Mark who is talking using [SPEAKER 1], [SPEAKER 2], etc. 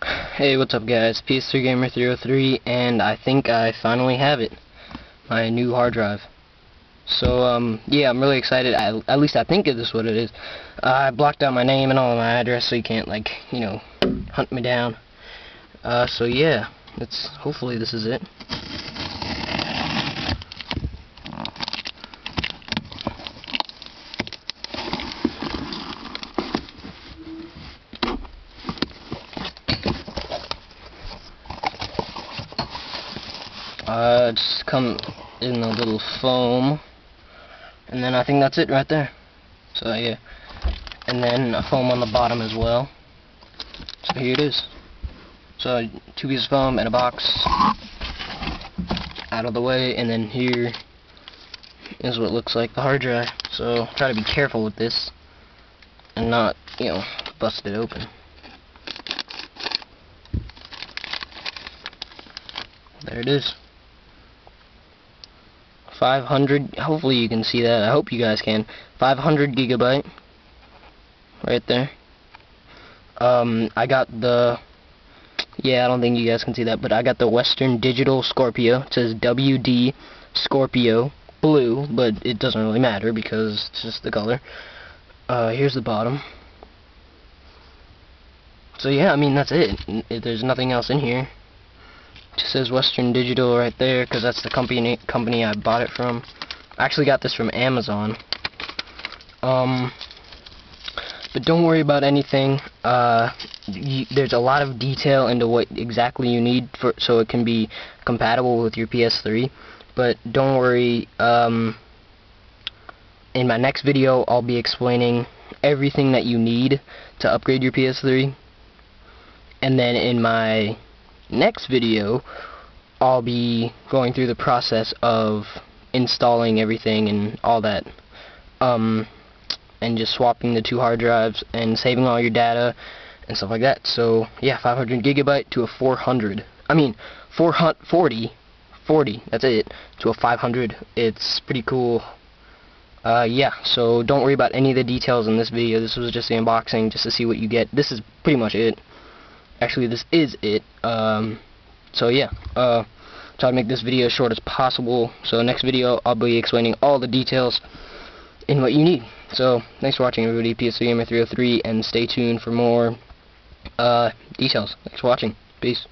[SPEAKER 1] Hey, what's up guys? PS3 Gamer 303 and I think I finally have it. My new hard drive. So, um, yeah, I'm really excited. I, at least I think this is what it is. Uh, I blocked out my name and all of my address so you can't, like, you know, hunt me down. Uh, so yeah, it's, hopefully this is it. Uh, just come in a little foam. And then I think that's it right there. So yeah. And then a foam on the bottom as well. So here it is. So two pieces of foam and a box out of the way and then here is what looks like the hard drive. So try to be careful with this and not, you know, bust it open. There it is. 500 hopefully you can see that. I hope you guys can. 500 gigabyte. Right there. Um I got the yeah I don't think you guys can see that but I got the Western Digital Scorpio. It says WD Scorpio blue but it doesn't really matter because it's just the color. Uh here's the bottom. So yeah I mean that's it. There's nothing else in here just says Western Digital right there because that's the company company I bought it from. I actually got this from Amazon. Um, but don't worry about anything. Uh, there's a lot of detail into what exactly you need for so it can be compatible with your PS3. But don't worry. Um, in my next video, I'll be explaining everything that you need to upgrade your PS3. And then in my next video, I'll be going through the process of installing everything and all that. Um, and just swapping the two hard drives and saving all your data and stuff like that. So, yeah, 500 gigabyte to a 400. I mean, 440, 40, that's it, to a 500. It's pretty cool. Uh, yeah, so don't worry about any of the details in this video. This was just the unboxing, just to see what you get. This is pretty much it actually this is it. Um, so yeah uh, try to make this video as short as possible. So next video I'll be explaining all the details in what you need. So thanks for watching everybody. PS3 Gamer 303 and stay tuned for more uh, details. Thanks for watching. Peace